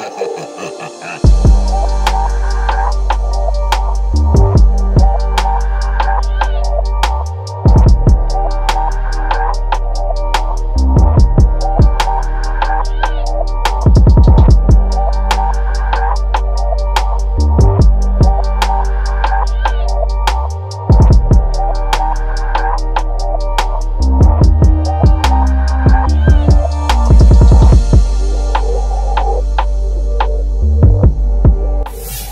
ハハハハ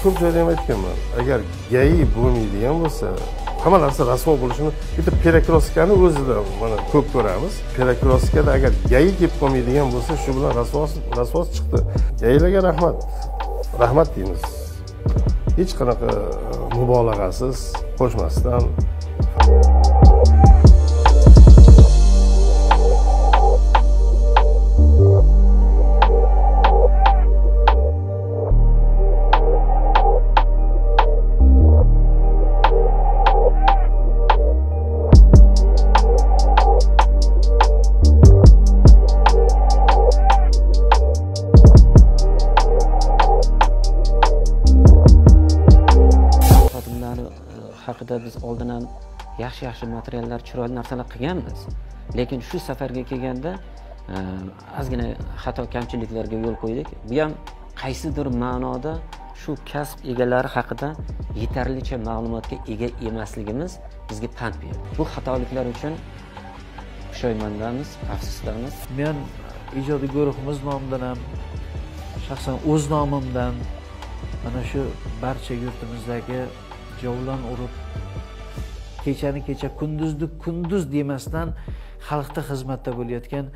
ko'p joyda ham aytganman. Agar gai bo'lmaydigan bo'lsa hamma narsa rasvo bo'lishini bitta perekroskani o'zida mana ko'p ko'ramiz. Perekroskada agar gai kelib qolmaydigan bo'lsa shu bilan rasvos rasvos chiqdi. Gailarga rahmat. Rahmat deymiz. Hech qanaqa e, mubolag'asiz qo'shmasdan. Haqida biz oldin ham yaxshi yaxshi materiallar chiroyli narsalar qilganmiz. Lekin shu safarga kelganda e, ozgina xato kamchiliklarga yo'l qo'ydik. Bu ham qaysidir ma'noda shu kasb egalari haqida yetarlicha ma'lumotga ega emasligimiz bizga pand berdi. Bu xatoliklar uchun pushaymondamiz afsusdamiz men ijodiy guruhimiz nomidan ham shaxsan o'z nomimdan mana shu barcha yurtimizdagi javlon urib kechani kecha kunduzni kunduz demasdan xalqda xizmatda bo'layotgan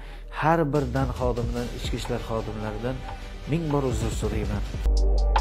har bir dan xodimdan ichki ishlar xodimlaridan ming bor uzr so'rayman.